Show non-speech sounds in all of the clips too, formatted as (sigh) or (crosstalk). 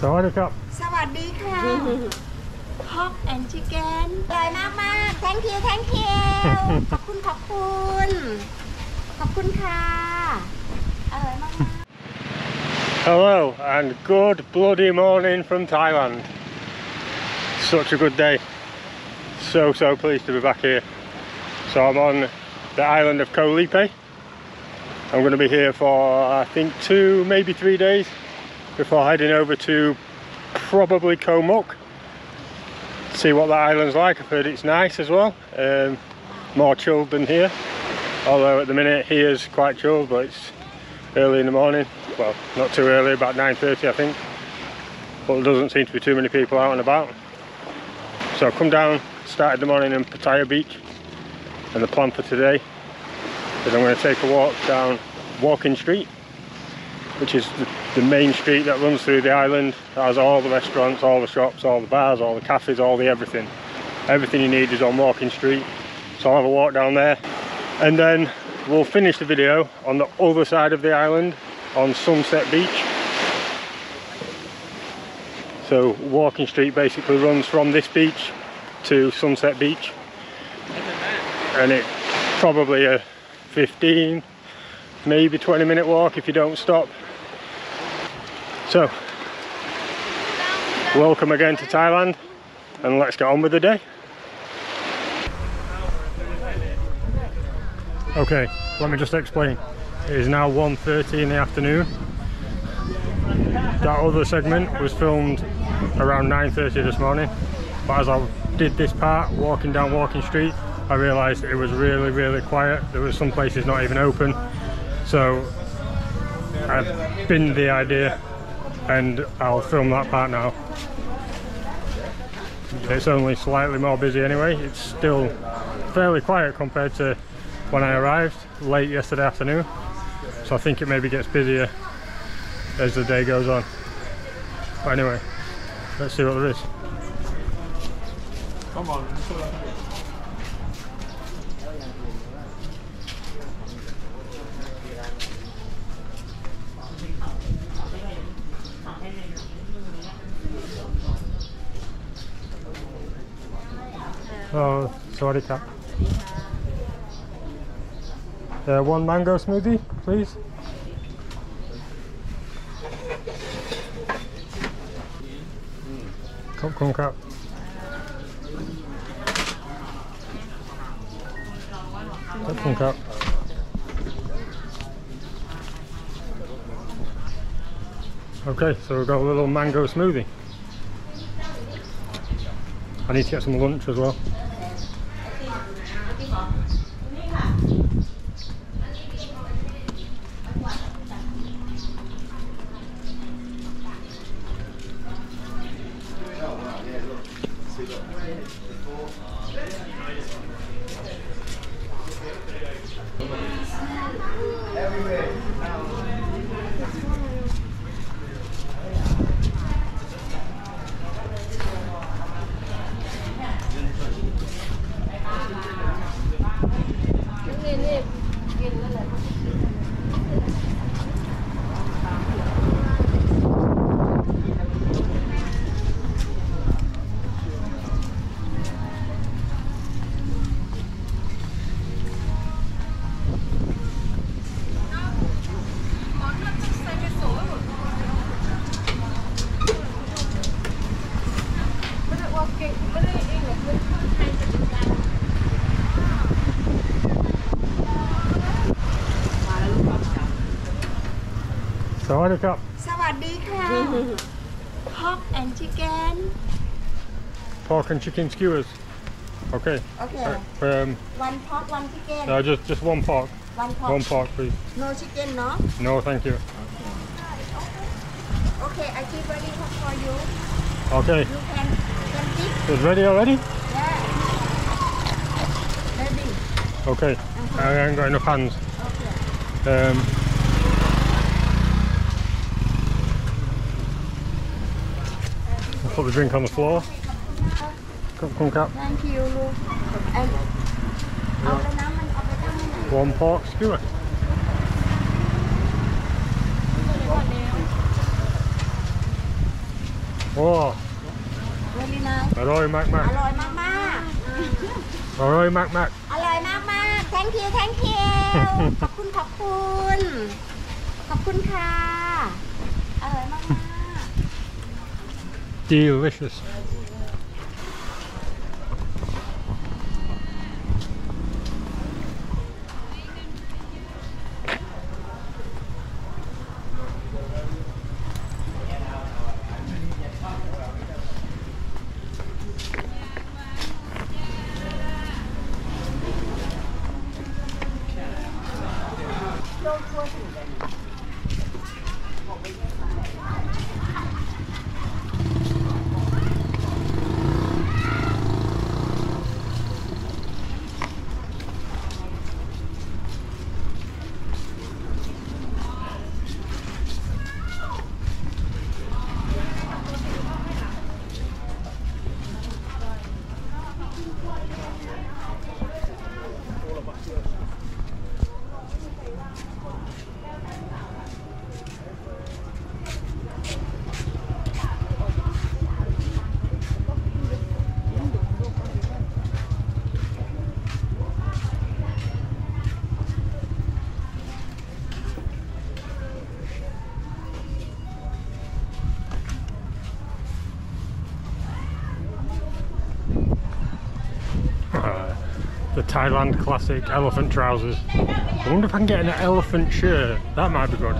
สวัสดีครับ สวัสดีค่ะ ฮอกแอนชิเกนอร่อยมากมากๆ thank you thank you ขอบคุณขอบคุณ ขอบคุณค่ะ อร่อยมาก(laughs) มาก (laughs) Hello and good bloody morning from Thailand. Such a good day. So so pleased to be back here. So I'm on the island of Koh Lipe. I'm going to be here for I think two, maybe three days before heading over to probably Koh Muk. See what that island's like. I've heard it's nice as well. Um, more chilled than here. Although at the minute here's quite chilled, but it's early in the morning. Well, not too early, about 9.30 I think. But there doesn't seem to be too many people out and about. So I've come down, started the morning in Pattaya Beach. And the plan for today is I'm going to take a walk down Walking Street, which is the, the main street that runs through the island. It has all the restaurants, all the shops, all the bars, all the cafes, all the everything. Everything you need is on Walking Street. So I'll have a walk down there. And then we'll finish the video on the other side of the island on Sunset Beach. So Walking Street basically runs from this beach to Sunset Beach. And it's probably a 15, maybe 20 minute walk if you don't stop. So, welcome again to Thailand and let's get on with the day. Okay, let me just explain. It is now 1.30 in the afternoon. That other segment was filmed around 9.30 this morning. But as I did this part, walking down Walking Street, I realised it was really, really quiet. There were some places not even open. So I've binned the idea and I'll film that part now. It's only slightly more busy anyway. It's still fairly quiet compared to when I arrived late yesterday afternoon. So I think it maybe gets busier as the day goes on. But anyway, let's see what there is. Come on. Oh, sorry, cat. Uh, one mango smoothie, please. Come, come, cat. Come, come, cat. Okay, so we've got a little mango smoothie. I need to get some lunch as well. Sawadee สวัสดีค่ะ (laughs) ฮอกแอนชิเกน Pork and chicken skewers. Okay. โอเค Uh, um, one pork one chicken no, just just one pork. one pork One pork, please. no chicken เนาะ No, thank you. โอเค I keep ready cook for you Okay. you can can keep It's ready already? yeah ready Okay. I haven't got enough hands. okay Um, put the drink on the floor. Come, come, cap. thank you ลูก and เอาแล้วน้ำมันเอาไปตั้งให้หน่อย One pork skewer. โอ้ really nice อร่อยมากมากอร่อยมากมากอร่อยมากมากๆอร่อยมากมากๆ thank you thank you ขอบคุณขอบคุณ ขอบคุณค่ะ อร่อยมาก Delicious. Don't. Thailand classic elephant trousers. I wonder if I can get an elephant shirt. That might be good.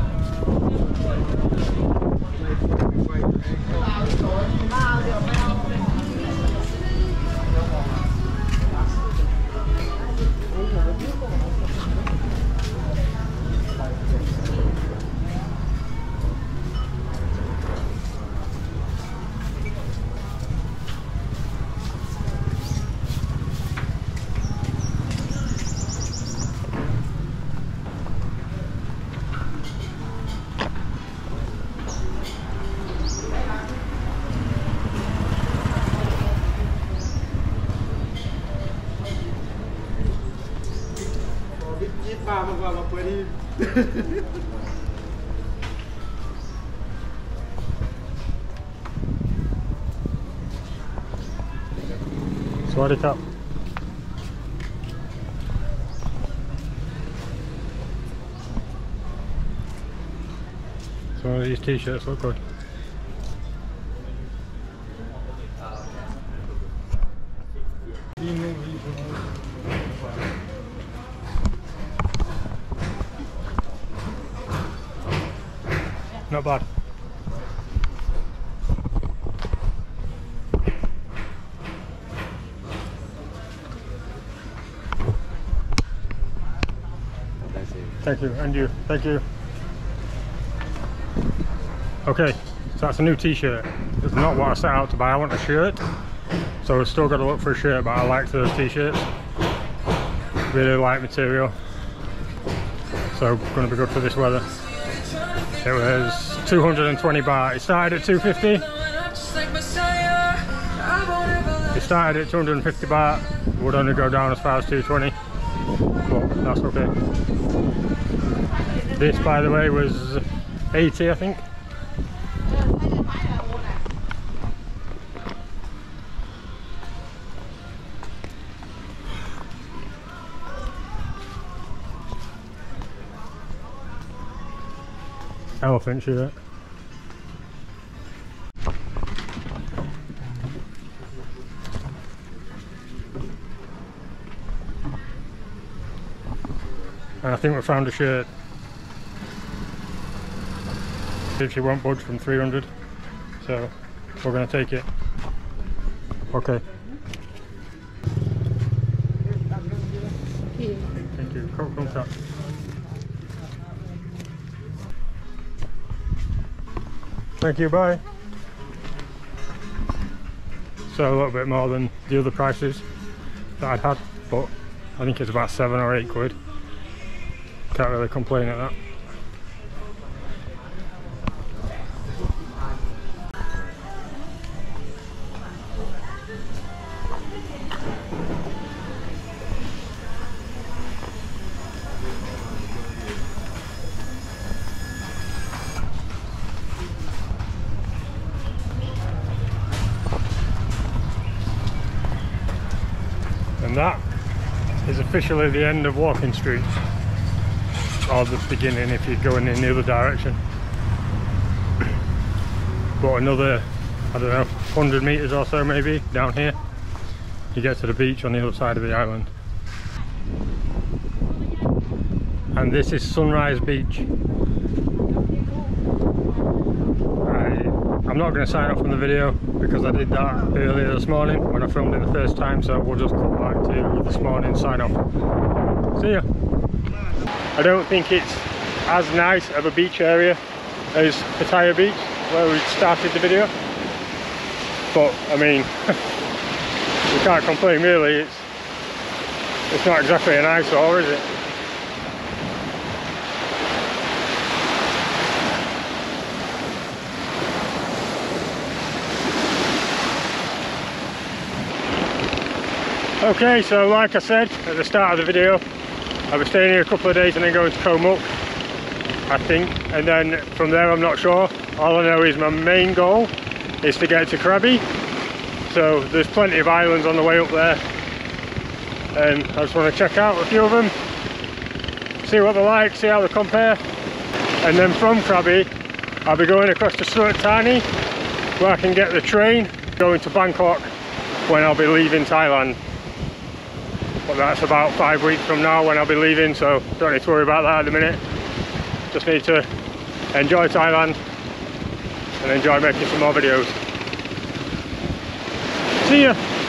Sweaty cup. So these t-shirts look good. Not bad. Thank you, and you. Thank you. Okay, so that's a new t-shirt. It's not what I set out to buy. I want a shirt. So I've still got to look for a shirt, but I like those t-shirts. Really light material. So to be good for this weather. It was 220 baht. It started at 250. It started at 250 baht. Would only go down as far as 220. But that's okay. This, by the way, was 80, I think. Elephant shirt. And I think we found a shirt. If she won't budge from 300, so we're going to take it. Okay. Thank you. Coke Thank you, bye. So a little bit more than the other prices that I'd had, but I think it's about seven or eight quid. Can't really complain at that. Officially the end of Walking Street. Or the beginning if you're going in the other direction. But another, I don't know, 100 metres or so maybe down here. You get to the beach on the other side of the island. And this is Sunrise Beach. I, I'm not going to sign off from the video because I did that earlier this morning when I filmed it the first time so we'll just come back to this morning sign off. See ya! I don't think it's as nice of a beach area as Pattaya Beach where we started the video but I mean (laughs) you can't complain really it's it's not exactly an eyesore is it Okay, so like I said at the start of the video, I'll be staying here a couple of days and then going to Koh Muk, I think. And then from there, I'm not sure. All I know is my main goal is to get to Krabi. So there's plenty of islands on the way up there. And I just want to check out a few of them, see what they're like, see how they compare. And then from Krabi, I'll be going across to Surat Thani, where I can get the train going to Bangkok when I'll be leaving Thailand but that's about five weeks from now when I'll be leaving so don't need to worry about that at the minute. Just need to enjoy Thailand and enjoy making some more videos. See ya